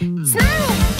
Smile!